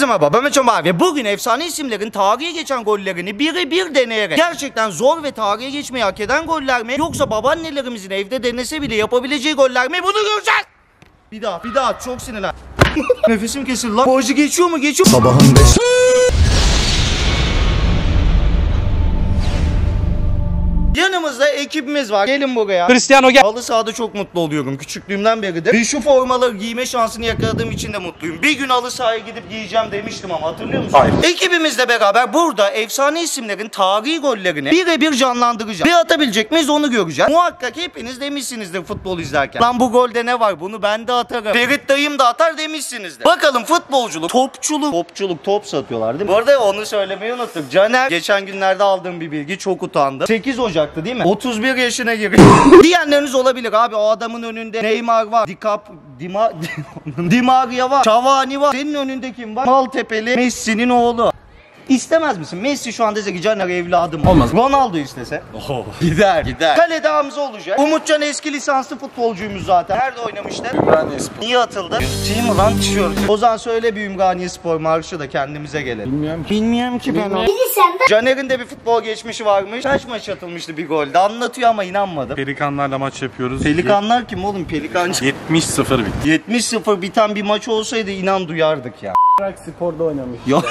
Herkese merhaba ben Bahar ve bugün efsane isimlerin tarihe geçen gollerini biri bir deneyerek gerçekten zor ve tarihe geçmeyi hak eden goller mi yoksa babaannelerimizin evde denese bile yapabileceği goller mi bunu göreceğiz. Bir daha bir daha çok sinirlen. Nefesim kesildi lan. Bu geçiyor mu geçiyor? Sabahın beş. Yanımızda ekibimiz var. Gelin buraya. Cristiano gel. Halı sahada çok mutlu oluyorum. Küçüklüğümden beridir. Ve şu formaları giyme şansını yakaladığım için de mutluyum. Bir gün halı sahaya gidip giyeceğim demiştim ama hatırlıyor musun? Hayır. Ekibimizle beraber burada efsane isimlerin tarihi gollerini birebir canlandıracağız. Bir atabilecek miyiz onu göreceğiz. Muhakkak hepiniz demişsinizdir futbol izlerken. Lan bu golde ne var bunu ben de atarım. Ferit dayım da atar demişsinizdir. Bakalım futbolculuk, topçuluk. Topçuluk top satıyorlar değil mi? Bu arada onu söylemeyi unuttum. Caner geçen günlerde aldığım bir bilgi çok utandım. 8 Ocak'tı değil mi? 31 yaşına giriyor. Diyenleriniz olabilir abi o adamın önünde Neymar var. Dikap, Dima, Di Maria var. Cavani var. Senin önünde kim var? Maltepeli Messi'nin oğlu. İstemez misin? Messi şu anda dese ki Caner evladım. Olmaz. Ronaldo istese. Gider. Gider. Kalede Hamza olacak. Umutcan eski lisanslı futbolcuyumuz zaten. Nerede oynamışlar? Ümraniye Spor. Niye atıldı? Değil mi lan tişört? O zaman söyle bir Ümraniye Spor marşı da kendimize gelelim. Bilmiyorum ki. Bilmiyorum ki ben o. Caner'in de bir futbol geçmişi varmış. Kaç maç atılmıştı bir golde. Anlatıyor ama inanmadım. Pelikanlarla maç yapıyoruz. Pelikanlar kim oğlum? Pelikancı. 70-0 bitti. 70-0 biten bir maç olsaydı inan duyardık ya. Spor'da oynamış. Yok.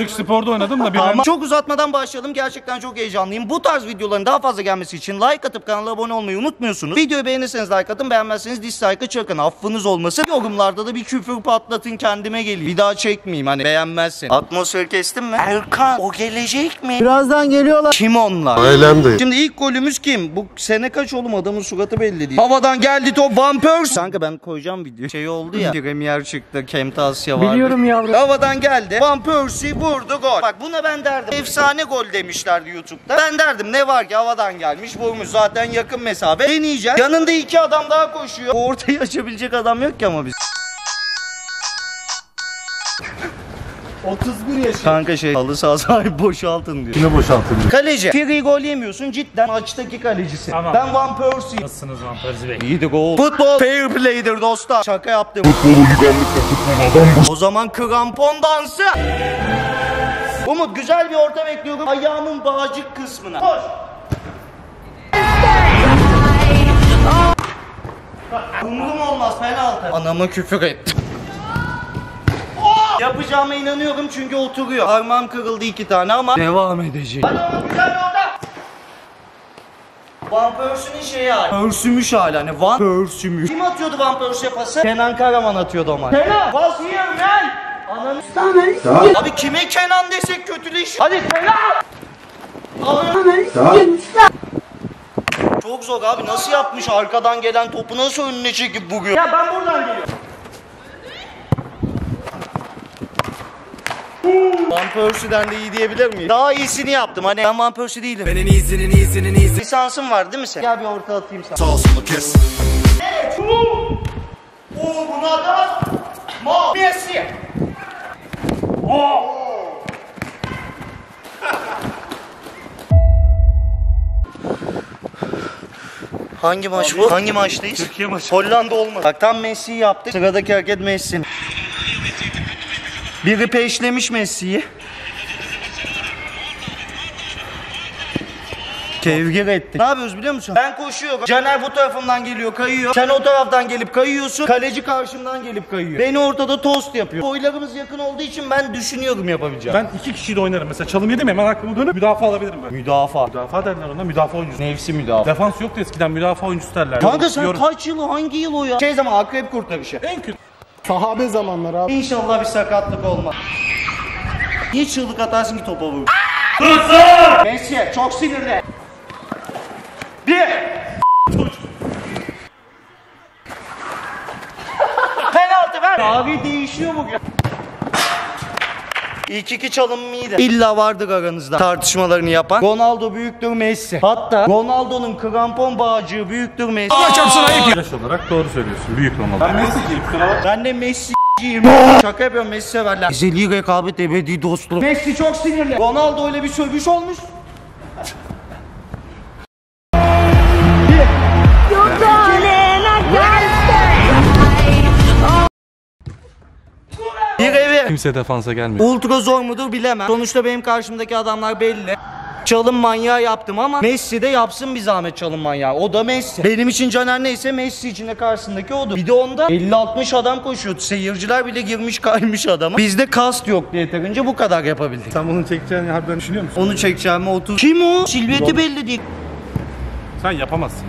Türk Spor'da oynadım da bir Ama çok uzatmadan başlayalım. Gerçekten çok heyecanlıyım. Bu tarz videoların daha fazla gelmesi için like atıp kanala abone olmayı unutmuyorsunuz. Videoyu beğenirseniz like atın, beğenmezseniz dislike'ı çakın. Affınız olmasın. Yorumlarda da bir küfür patlatın kendime geleyim. Bir daha çekmeyeyim hani beğenmezsen. Atmosferi kestin mi? Erkan o gelecek mi? Birazdan geliyorlar. Kim onlar? Ailemdeyim. Şimdi ilk golümüz kim? Bu sene kaç oğlum adamın suratı belli değil. Havadan geldi top Van Persie. Kanka ben koyacağım video. Şey oldu ya. Premier çıktı. Kemtasya vardı. Biliyorum yavrum. Havadan geldi. Van Persie vurdu gol. Bak buna ben derdim. Efsane gol demişlerdi YouTube'da. Ben derdim ne var ki havadan gelmiş vurmuş zaten yakın mesafe. Deneyeceğiz. Yanında iki adam daha koşuyor. O Ortayı açabilecek adam yok ki ama biz. 31 yaşında. Kanka şey halı saha sahibi boşaltın diyor. Yine boşaltın. Kaleci. Free gol yemiyorsun cidden maçtaki kalecisi. Tamam. Ben Van Persie. Nasılsınız Van Persie Bey? İyiydi gol. Futbol fair play'dir dostlar. Şaka yaptım. O zaman krampon dansı. Umut güzel bir orta bekliyorum. Ayağımın bağcık kısmına. Koş. Umurum olmaz penaltı. Anama küfür ettim. Oh! Yapacağıma inanıyorum çünkü oturuyor. Parmağım kırıldı iki tane ama devam edeceğim. Hadi Umut güzel bir orta. Van Persie'nin şeyi hali. Persümüş hali hani Van Persümüş. Kim atıyordu Van Persie'ye pası? Kenan Karaman atıyordu o maç. Kenan! Pas here man! Ananı Tamam. Abi kime Kenan desek kötüleş. Hadi Kenan! Ananı Çok zor abi nasıl yapmış arkadan gelen topu nasıl önüne çekip vuruyor? Ya ben buradan geliyorum. Van Persie'den de iyi diyebilir miyim? Daha iyisini yaptım hani ben Van Persie değilim. Benim iyisinin iyisinin iyisi. Lisansın var değil mi sen? Gel bir orta atayım sana. Sağ olsun kes. Oo buna da Ma Messi. Hangi maç bu? Hangi maçtayız? Türkiye maçı. Hollanda olmadı. Bak tam Messi'yi yaptık. Sıradaki hareket Messi'nin. Biri peşlemiş Messi'yi. Kevgir etti. Ne yapıyoruz biliyor musun? Ben koşuyorum. Caner bu tarafımdan geliyor kayıyor. Sen o taraftan gelip kayıyorsun. Kaleci karşımdan gelip kayıyor. Beni ortada tost yapıyor. Boylarımız yakın olduğu için ben düşünüyorum yapabileceğim. Ben iki kişiyle oynarım. Mesela çalım yedim hemen aklıma dönüp müdafaa alabilirim ben. Müdafaa. Müdafaa derler ona müdafaa oyuncusu. Nefsi müdafaa. Defans yoktu eskiden müdafaa oyuncusu derler. Kanka sen Yorum- kaç yıl hangi yıl o ya? Şey zaman akrep kurtarışı. En kötü. Sahabe zamanları abi. İnşallah bir sakatlık olmaz. Niye çığlık atarsın ki topa vur? Messi çok sinirli. Bir. Penaltı ver. Tarih değişiyor bugün. İlk iki çalım iyiydi. İlla vardır aranızda tartışmalarını yapan. Ronaldo büyüktür Messi. Hatta Ronaldo'nun krampon bağcığı büyüktür Messi. Yaş olarak doğru söylüyorsun. Büyük Ronaldo. Ben Messi'ciyim. Kusura Ben de Messi'ciyim. Şaka yapıyorum Messi severler. Ezeli rekabet ebedi dostluk. Messi çok sinirli. Ronaldo öyle bir sövüş olmuş. Kimse defansa gelmiyor. Ultra zor mudur bilemem. Sonuçta benim karşımdaki adamlar belli. Çalım manyağı yaptım ama Messi de yapsın bir zahmet çalım manyağı. O da Messi. Benim için Caner neyse Messi için de karşısındaki odur. Bir de onda 50-60 adam koşuyordu. Seyirciler bile girmiş kaymış adama. Bizde kast yoktu yeterince bu kadar yapabildik. Sen bunu çekeceğini harbiden düşünüyor musun? Onu çekeceğime 30. Kim o? Silüeti belli değil. Sen yapamazsın.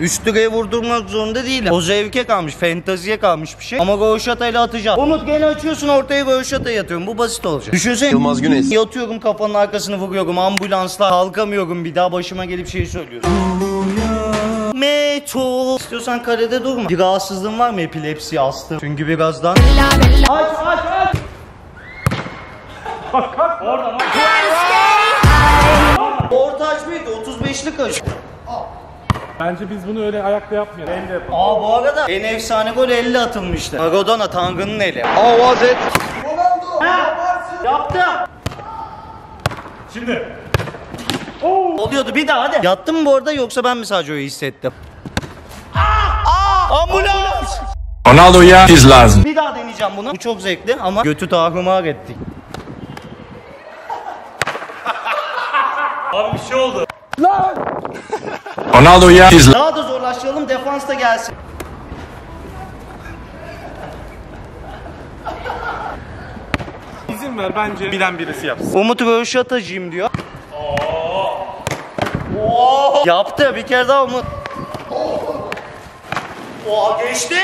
Üst direğe vurdurmak zorunda değilim. O zevke kalmış, fenteziye kalmış bir şey. Ama Roşata'yla atacağım. Umut gene açıyorsun ortaya Roşata'ya yatıyorum. Bu basit olacak. Düşünsene. Yılmaz Güneş. Yatıyorum kafanın arkasını vuruyorum. Ambulansla kalkamıyorum bir daha başıma gelip şey söylüyorum. Meto. İstiyorsan kalede durma. Bir rahatsızlığın var mı epilepsi astım? Çünkü birazdan... Aç aç aç. Orta aç mıydı? 35'lik aç. Bence biz bunu öyle ayakta yapmayalım. Elle yapalım. Aa bu arada en efsane gol 50 atılmıştı. Maradona Tanrı'nın eli. Avaz et. Ronaldo. Yaptı. Şimdi. Oluyordu bir daha hadi. Yattın mı bu arada yoksa ben mi sadece öyle hissettim? Aa! Ambulans! Ronaldo'ya iz lazım. Bir daha deneyeceğim bunu. Bu çok zevkli ama götü tahrimar ettik. Abi bir şey oldu. Ronaldo'ya. Daha da zorlaştıralım defans da gelsin. İzin ver bence bilen birisi yapsın. Umut Röşatacıyım diyor. Oo. Yaptı bir kere daha Umut. Oha geçti.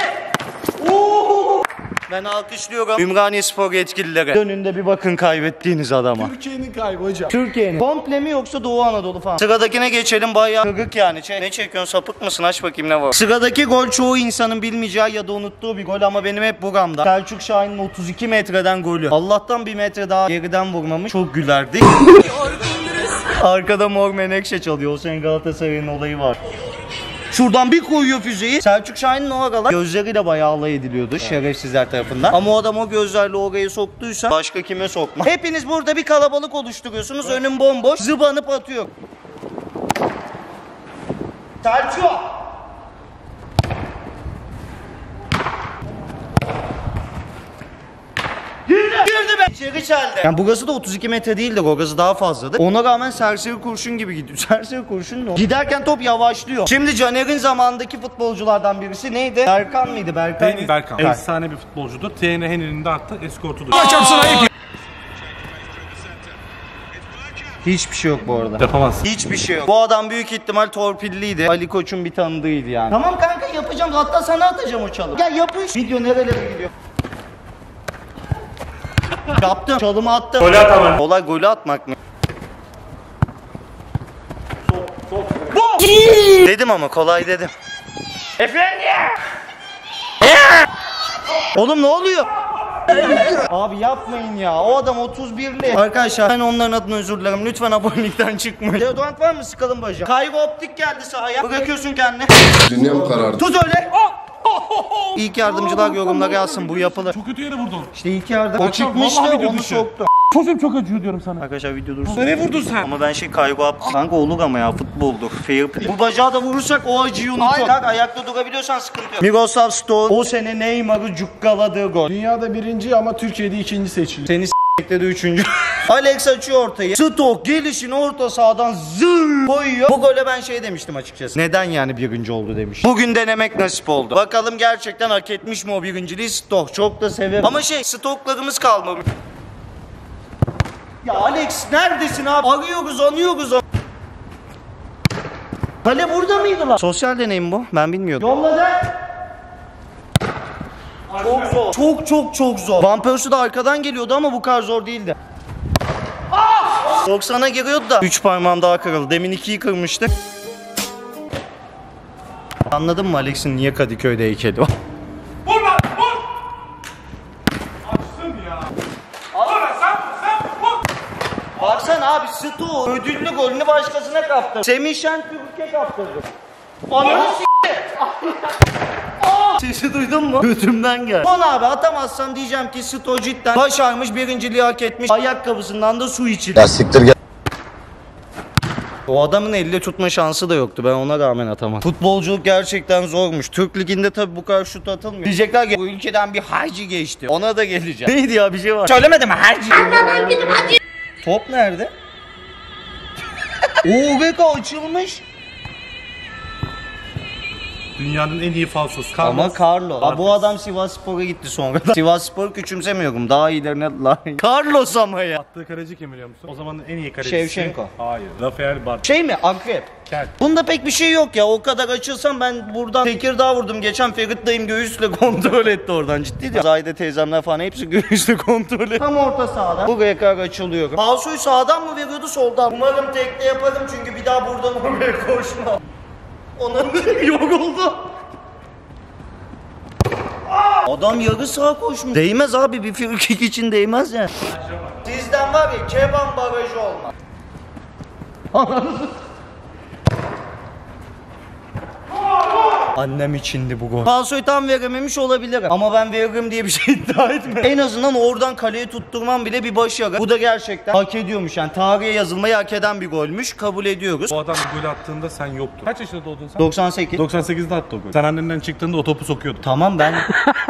Ben alkışlıyorum. Ümraniye Spor yetkilileri. Önünde bir bakın kaybettiğiniz adama. Türkiye'nin kaybı hocam. Türkiye'nin. Komple mi yoksa Doğu Anadolu falan? Sıradakine geçelim bayağı kırık yani. Şey, ne çekiyorsun sapık mısın aç bakayım ne var. Sıradaki gol çoğu insanın bilmeyeceği ya da unuttuğu bir gol ama benim hep buramda. Selçuk Şahin'in 32 metreden golü. Allah'tan bir metre daha geriden vurmamış. Çok gülerdik. Arkada mor menekşe çalıyor. O senin Galatasaray'ın olayı var. Şuradan bir koyuyor füzeyi. Selçuk Şahin'in o aralar gözleriyle bayağı alay ediliyordu şerefsizler tarafından. Ama o adam o gözlerle orayı soktuysa başka kime sokma. Hepiniz burada bir kalabalık oluşturuyorsunuz. Önüm bomboş. Zıbanıp atıyor. Selçuk! Girdi. Girdi be. İçeri çeldi. Yani burası da 32 metre değildi. Orası daha fazladı. Ona rağmen serseri kurşun gibi gidiyor. Serseri kurşun ne? o? Giderken top yavaşlıyor. Şimdi Caner'in zamandaki futbolculardan birisi neydi? Berkan mıydı? Berkan. Deniz Berkan. Efsane bir futbolcudur. TN Henry'nin de hatta eskortudur. Hiçbir şey yok bu arada. Yapamazsın. Hiçbir şey yok. Bu adam büyük ihtimal torpilliydi. Ali Koç'un bir tanıdığıydı yani. Tamam kanka yapacağım. Hatta sana atacağım o çalım. Ya yapış. Video nerelere gidiyor? Yaptım. Çalımı attım. Golü atamadım. Olay golü atmak mı? Dedim ama kolay dedim. Efendim? Oğlum ne oluyor? Abi yapmayın ya. O adam 31'li. Arkadaşlar ben onların adına özür dilerim. Lütfen abonelikten çıkmayın. Deodorant var mı? Sıkalım bacağı. Kaygı optik geldi sahaya. Bırakıyorsun kendini. Dünyam karardı. Tut öyle. İlk yardımcılar yorumlara yazsın. Bu yapılır. Çok kötü yere vurdun. İşte ilk yardım. O Vallahi çıkmıştı video onu dışı. soktu. Kafam çok acıyor diyorum sana. Arkadaşlar video dursun. Nereye vurdun sen? Ama ben şey kaygı yaptım. Kanka olur ama ya futboldur. Fair play. Bu bacağı da vurursak o acıyı unutur. Kanka ayakta durabiliyorsan sıkıntı yok. Miroslav Stoğ o sene Neymar'ı cukkaladığı gol. Dünyada birinci ama Türkiye'de ikinci seçiliyor. Seni s**kledi üçüncü. Alex açıyor ortayı. Stok gelişin orta sahadan zır koyuyor. Bu gole ben şey demiştim açıkçası. Neden yani birinci oldu demiş. Bugün denemek nasip oldu. Bakalım gerçekten hak etmiş mi o birinciliği Stok. Çok da severim. Ama şey stoklarımız kalmamış. Ya Alex neredesin abi? Arıyoruz anıyoruz. Kale burada mıydı lan? Sosyal deneyim bu. Ben bilmiyordum. Yolladı. Çok zor. Çok çok çok zor. Van Persie de arkadan geliyordu ama bu kadar zor değildi. 90'a giriyordu da 3 parmağım daha kırıldı. Demin 2'yi kırmıştı. Anladın mı Alex'in niye Kadıköy'de heykeli var? Baksana abi Sto ödüllü golünü başkasına kaptırdı. Semih Şentürk'e kaptırdı. Ananı s**ti. Sesi duydun mu? Götümden gel. Son abi atamazsam diyeceğim ki Sto cidden başarmış birinciliği hak etmiş. Ayakkabısından da su içildi. Ya siktir gel. O adamın elle tutma şansı da yoktu. Ben ona rağmen atamadım. Futbolculuk gerçekten zormuş. Türk Ligi'nde tabii bu kadar şut atılmıyor. Diyecekler ki bu ülkeden bir harcı geçti. Ona da geleceğim. Neydi ya bir şey var. Söylemedim mi harcı? Top nerede? Oo Beka açılmış. Dünyanın en iyi falsosu. Ama Carlos. Carlo. Aa, bu adam Sivas Spor'a gitti sonra. Sivas Spor'u küçümsemiyorum. Daha iyilerine layık. Carlos ama ya. Attığı kaleci kim biliyor musun? O zamanın en iyi kalecisi. Şevşenko. Hayır. Rafael Bar. Şey mi? Akrep. Kel. Bunda pek bir şey yok ya. O kadar açılsam ben buradan Tekirdağ vurdum. Geçen Ferit dayım göğüsle kontrol etti oradan. Ciddi diyor. Zahide teyzemler falan hepsi göğüsle kontrol etti. Tam orta sahada. Buraya kadar açılıyor. Falsoyu sağdan mı veriyordu soldan? Umarım tekte yaparım çünkü bir daha buradan oraya koşmam. Ona yoruldu. Adam yarı sağa koşmuş. Değmez abi bir frikik için değmez ya. Sizden var ya keban barajı olmaz. Annem içindi bu gol. Falsoyu tam verememiş olabilirim. Ama ben veririm diye bir şey iddia etmiyorum. en azından oradan kaleye tutturmam bile bir başarı. Bu da gerçekten hak ediyormuş yani. Tarihe yazılmayı hak eden bir golmüş. Kabul ediyoruz. O adam gol attığında sen yoktun. Kaç yaşında doğdun sen? 98. 98'de attı o golü. Sen annenden çıktığında o topu sokuyordu. Tamam ben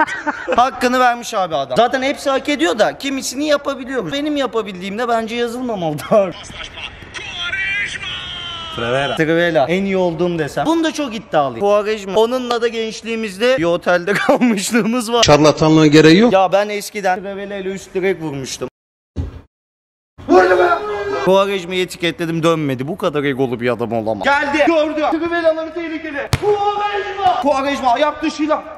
hakkını vermiş abi adam. Zaten hepsi hak ediyor da kimisini yapabiliyoruz. Benim yapabildiğimde bence yazılmamalı. Trevera. Trivela en iyi olduğum desem. Bunda çok iddialıyım. Quaresma. Onunla da gençliğimizde bir otelde kalmışlığımız var. Şarlatanlığa gereği yok. Ya ben eskiden Trivela ile üst direk vurmuştum. Vurdu be! Quaresma'yı etiketledim dönmedi. Bu kadar egolu bir adam olamaz. Geldi. Gördü. Trivela'ları tehlikeli. Quaresma. Quaresma ayak dışıyla.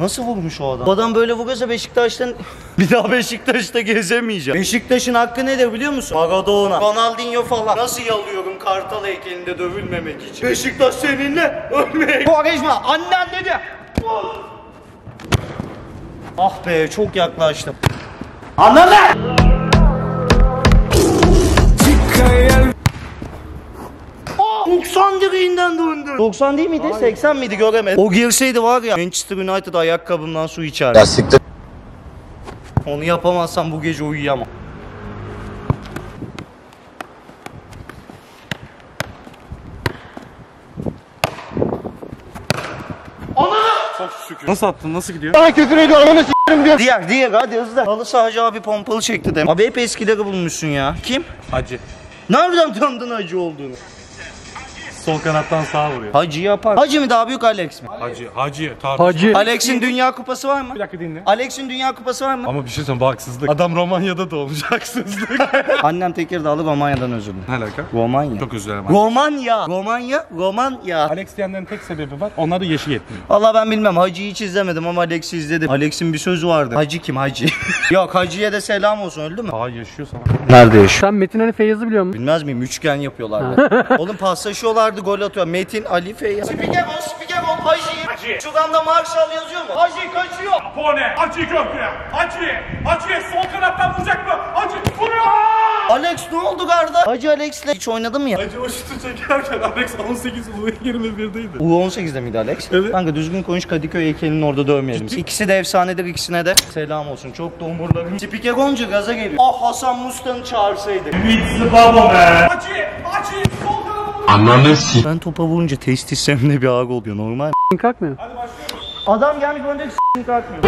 Nasıl vurmuş o adam? Bu adam böyle vurursa Beşiktaş'tan bir daha Beşiktaş'ta gezemeyeceğim. Beşiktaş'ın hakkı nedir biliyor musun? Maradona, Ronaldinho falan. Nasıl yalıyorum kartal heykelinde dövülmemek için? Beşiktaş seninle ölmeye. Quaresma annen dedi. Ah be çok yaklaştım. Anladın? 90 direğinden döndü. 90 değil miydi? 80 miydi göremedim. O girseydi var ya Manchester United ayakkabımdan su içerdi. Ya siktir. Onu yapamazsam bu gece uyuyamam. Nasıl attın? Nasıl gidiyor? Diğer diğer hadi hızlı. Halı sahacı abi pompalı çekti dem. Abi hep eskileri bulmuşsun ya. Kim? Hacı. Nereden tanıdın hacı olduğunu? Sol kanattan sağa vuruyor. Hacı yapar. Hacı mı daha büyük Alex mi? Hacı. Hacı. Hacı. Alex'in dünya kupası var mı? Bir dakika dinle. Alex'in dünya kupası var mı? Ama bir şey söyleyeyim bu haksızlık. Adam Romanya'da doğmuş haksızlık. Annem Tekirdağlı Romanya'dan özür dilerim. ne alaka? Romanya. Çok özür dilerim. Romanya. Romanya. Romanya. Alex diyenlerin tek sebebi var. Onlar da yaşı yetmiyor. Valla ben bilmem. Hacı'yı hiç izlemedim ama Alex'i izledim. Alex'in bir sözü vardı. Hacı kim Hacı? Yok Hacı'ya da selam olsun öldü mü? Aa yaşıyor sana. Nerede yaşıyor? Sen Metin Ali Feyyaz'ı biliyor musun? Bilmez miyim? Üçgen yapıyorlardı. Oğlum paslaşıyorlardı gol atıyor. Metin, Ali, Feyyaz. Spiker ol. Hacı. Hacı. Şuramda Marshall yazıyor mu? Hacı kaçıyor. Pone, Hacı köprü. Hacı, Hacı sol kanattan vuracak mı? Hacı vuruyor. Alex ne oldu garda? Hacı Alex'le hiç oynadın mı ya? Hacı o şutu çekerken Alex 18 U21'deydi. U18'de miydi Alex? Evet. Kanka düzgün konuş Kadıköy heykelinin orada dövmeyelim. İkisi de efsanedir ikisine de. Selam olsun çok da umurlarım. Spiker olunca gaza geliyor. Ah Hasan Musta'nı çağırsaydık. Hacı, Hacı sol kanattan Ananı s**. Ben topa vurunca testislerimde bir ağrı oluyor normal. Kalkmıyor. Adam gelmiş önde s***in kalkmıyor.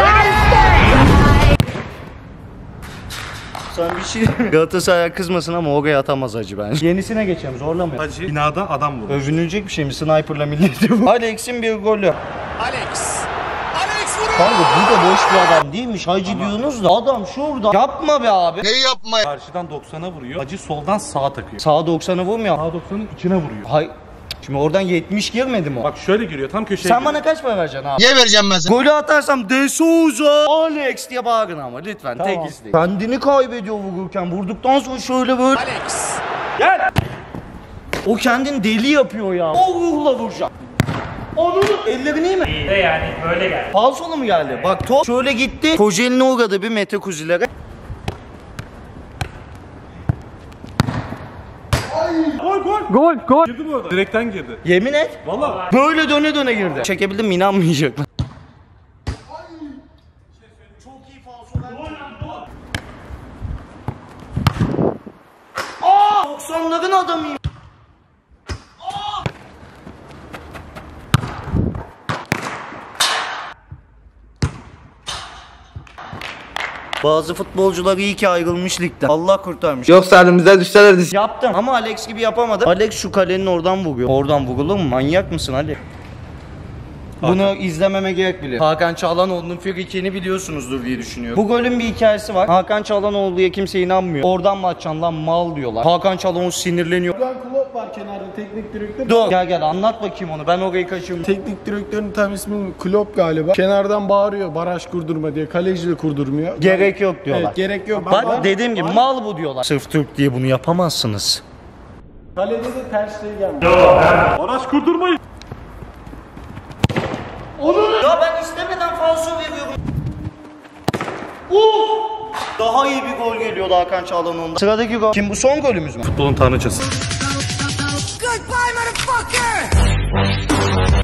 Sana bir şey diyeyim mi? Galatasaray kızmasın ama oraya atamaz hacı bence. Yenisine geçelim zorlamayalım. Hacı binada adam vurdu. Övünülecek bir şey mi? Sniper'la milleti bu. Alex'in bir golü. Alex. Kanka bu da boş bir adam değilmiş. Hacı diyorsunuz da adam şurada. Yapma be abi. Karşıdan 90'a vuruyor. Hacı soldan sağa takıyor. Sağa 90'ı vurmuyor. Sağ 90'ın içine vuruyor. Hay. Şimdi oradan 70 girmedi mi o? Bak şöyle giriyor tam köşeye Sen giriyor. bana kaç para vereceksin abi? Niye vereceğim ben sana? Golü atarsam De Souza, Alex diye bağırın ama lütfen tek isteğim. Kendini kaybediyor vururken vurduktan sonra şöyle böyle. Alex. Gel. O kendini deli yapıyor ya. O ruhla vuracak. Onun ellerin iyi mi? İyi de yani böyle geldi. Falsolu mu geldi? Bak top şöyle gitti. Kocaeli'ne uğradı bir Mete Kuzilere. Gol gol. Girdi bu arada. Direkten girdi. Yemin et. Valla. Böyle döne döne girdi. Çekebildim mi inanmayacaklar. Bazı futbolcular iyi ki ayrılmış ligden. Allah kurtarmış. Yoksa elimize düşselerdi. Yaptım ama Alex gibi yapamadım. Alex şu kalenin oradan vuruyor. Oradan vurulur mu? Manyak mısın Alex? Bunu izlememe gerek bile. Hakan Çağlanoğlu'nun frikini biliyorsunuzdur diye düşünüyorum. Bu golün bir hikayesi var. Hakan Çağlanoğlu'ya kimse inanmıyor. Oradan mı atacaksın lan mal diyorlar. Hakan Çağlanoğlu sinirleniyor. Jurgen Klopp var kenarda teknik direktör. Dur gel gel anlat bakayım onu. Ben orayı kaçırdım. Teknik direktörün tam ismi Klopp galiba. Kenardan bağırıyor baraj kurdurma diye. Kaleci de kurdurmuyor. Gerek yok diyorlar. Evet gerek yok. Bak dediğim gibi mal bu diyorlar. Sırf Türk diye bunu yapamazsınız. Kalede de ters Stegen var. Baraj kurdurmayın. Ya ben istemeden falso veriyorum. Uf! Daha iyi bir gol geliyordu Hakan Çağlanoğlu'ndan. Sıradaki gol. Kim bu son golümüz mü? Futbolun tanrıçası.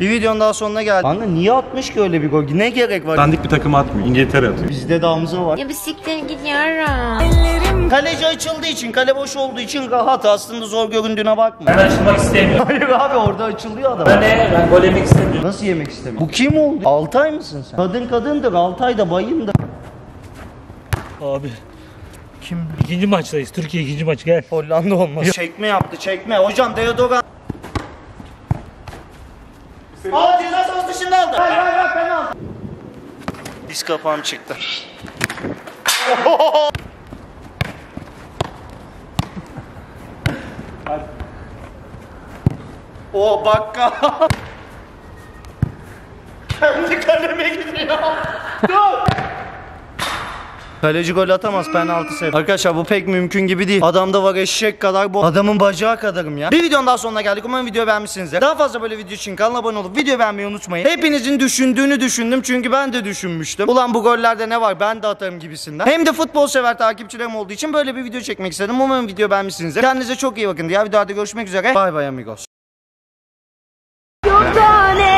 Bir videonun daha sonuna geldik. Kanka niye atmış ki öyle bir gol? Ne gerek var? Dandik bir takım atmıyor. İngiltere atıyor. Bizde de Hamza var. Ya bisiklet gidiyorum. Kaleci açıldığı için, kale boş olduğu için rahat. Aslında zor göründüğüne bakma. Ben açılmak istemiyorum. Hayır abi orada açılıyor adam. Ben ne? Ben gol yemek istemiyorum. Nasıl yemek istemiyorum? Bu kim oldu? Altay mısın sen? Kadın kadındır. Altay da bayındır. Abi. Kim? İkinci maçtayız. Türkiye ikinci maç gel. Hollanda olmaz. Çekme yaptı çekme. Hocam deodorant. Aa ceza sahası dışında aldı. Hayır hayır hayır penaltı. Diz kapağım çıktı. o bakka. Kendi kaleme gidiyor. Dur. Kaleci gol atamaz penaltı sev. Arkadaşlar bu pek mümkün gibi değil. Adamda var eşek kadar bu. Adamın bacağı kadarım ya. Bir videonun daha sonuna geldik. Umarım video beğenmişsinizdir. Daha fazla böyle video için kanala abone olup video beğenmeyi unutmayın. Hepinizin düşündüğünü düşündüm çünkü ben de düşünmüştüm. Ulan bu gollerde ne var ben de atarım gibisinden. Hem de futbol sever takipçilerim olduğu için böyle bir video çekmek istedim. Umarım video beğenmişsinizdir. Kendinize çok iyi bakın. Diğer videoda görüşmek üzere. Bay bay amigos. you're gonna